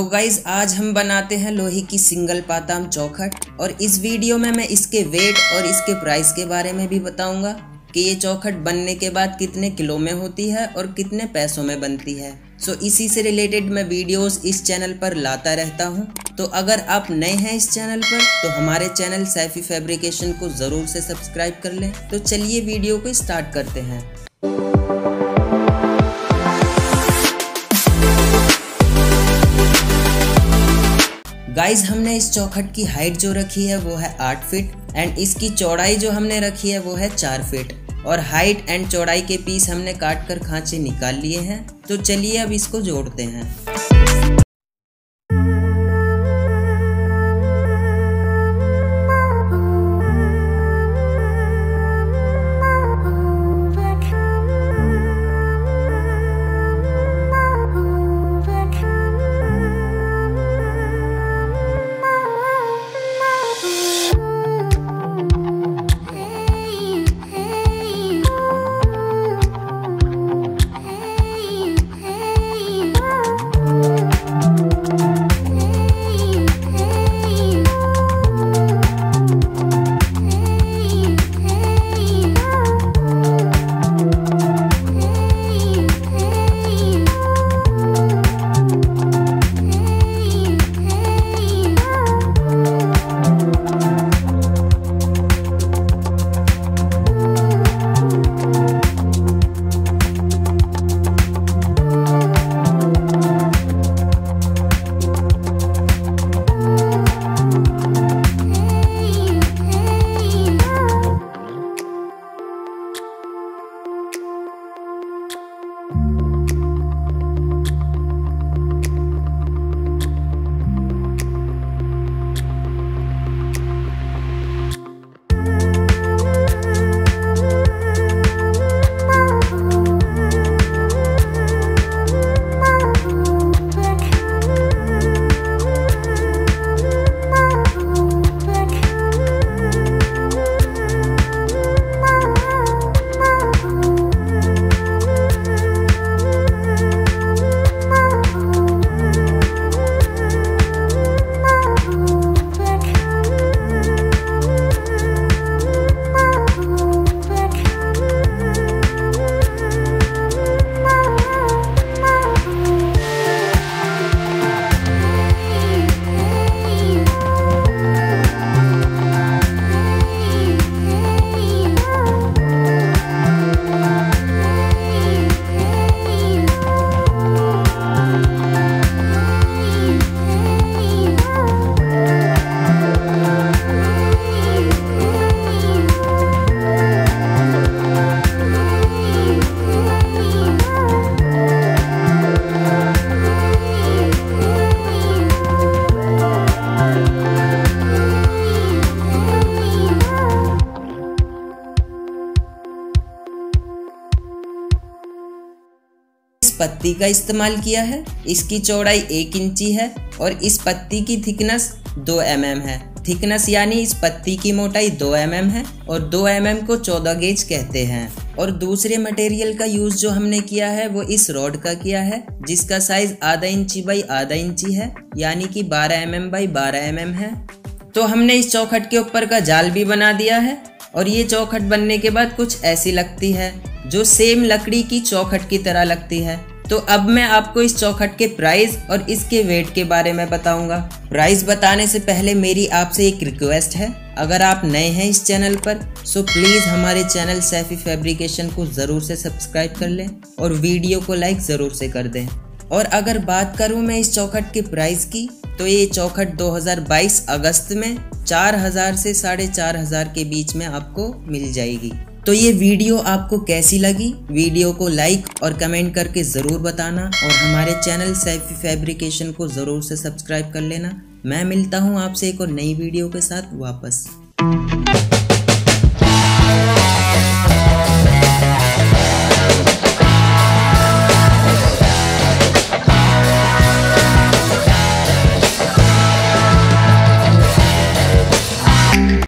तो गाइज़ आज हम बनाते हैं लोहे की सिंगल पाताम चौखट और इस वीडियो में मैं इसके वेट और इसके प्राइस के बारे में भी बताऊँगा कि ये चौखट बनने के बाद कितने किलो में होती है और कितने पैसों में बनती है। सो इसी से रिलेटेड मैं वीडियोस इस चैनल पर लाता रहता हूँ। तो अगर आप नए हैं इस चैनल पर तो हमारे चैनल सैफी फैब्रिकेशन को ज़रूर से सब्सक्राइब कर लें। तो चलिए वीडियो को स्टार्ट करते हैं। गाइस हमने इस चौखट की हाइट जो रखी है, वो है आठ फीट एंड इसकी चौड़ाई जो हमने रखी है, वो है चार फीट और हाइट एंड चौड़ाई के पीस हमने काट कर खांचे निकाल लिए हैं। तो चलिए अब इसको जोड़ते हैं। पत्ती का इस्तेमाल किया है। इसकी चौड़ाई एक इंची है और इस पत्ती की थिकनेस दो एम mm है। थिकनेस यानी इस पत्ती की मोटाई दो एम mm है और दो एम mm को चौदह गेज कहते हैं। और दूसरे मटेरियल का यूज़ जो हमने किया है, वो इस रॉड का किया है, जिसका साइज़ आधा इंची बाई आधा इंची है, यानी कि बारह एम एम बाई बारह एम एम है। तो हमने इस चौखट के ऊपर का जाल भी बना दिया है और ये चौखट बनने के बाद कुछ ऐसी लगती है, जो सेम लकड़ी की चौखट की तरह लगती है। तो अब मैं आपको इस चौखट के प्राइस और इसके वेट के बारे में बताऊँगा। प्राइस बताने से पहले मेरी आपसे एक रिक्वेस्ट है। अगर आप नए हैं इस चैनल पर सो प्लीज़ हमारे चैनल सैफी फैब्रिकेशन को ज़रूर से सब्सक्राइब कर लें और वीडियो को लाइक ज़रूर से कर दें। और अगर बात करूँ मैं इस चौखट के प्राइस की तो ये चौखट 2022 अगस्त में 4000 से साढ़े चार हज़ार के बीच में आपको मिल जाएगी। तो ये वीडियो आपको कैसी लगी? वीडियो को लाइक और कमेंट करके ज़रूर बताना और हमारे चैनल सैफी फैब्रिकेशन को ज़रूर से सब्सक्राइब कर लेना। मैं मिलता हूँ आपसे एक और नई वीडियो के साथ वापस।